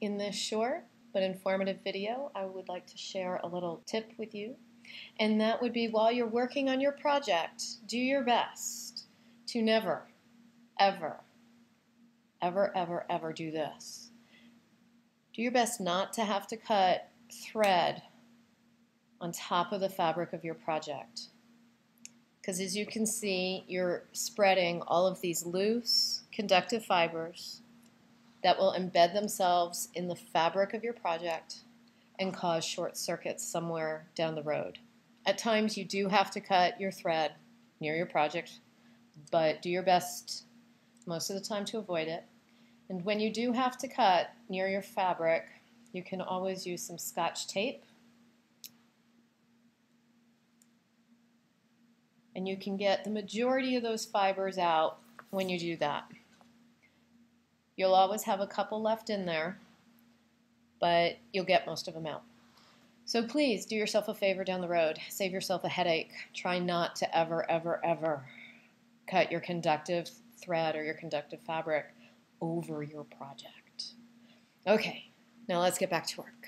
In this short but informative video, I would like to share a little tip with you. And that would be while you're working on your project, do your best to never, ever, ever, ever, ever do this. Do your best not to have to cut thread on top of the fabric of your project. Because as you can see, you're spreading all of these loose conductive fibers that will embed themselves in the fabric of your project and cause short circuits somewhere down the road. At times you do have to cut your thread near your project, but do your best most of the time to avoid it. And when you do have to cut near your fabric, you can always use some scotch tape. And you can get the majority of those fibers out when you do that. You'll always have a couple left in there, but you'll get most of them out. So please do yourself a favor down the road. Save yourself a headache. Try not to ever, ever, ever cut your conductive thread or your conductive fabric over your project. Okay, now let's get back to work.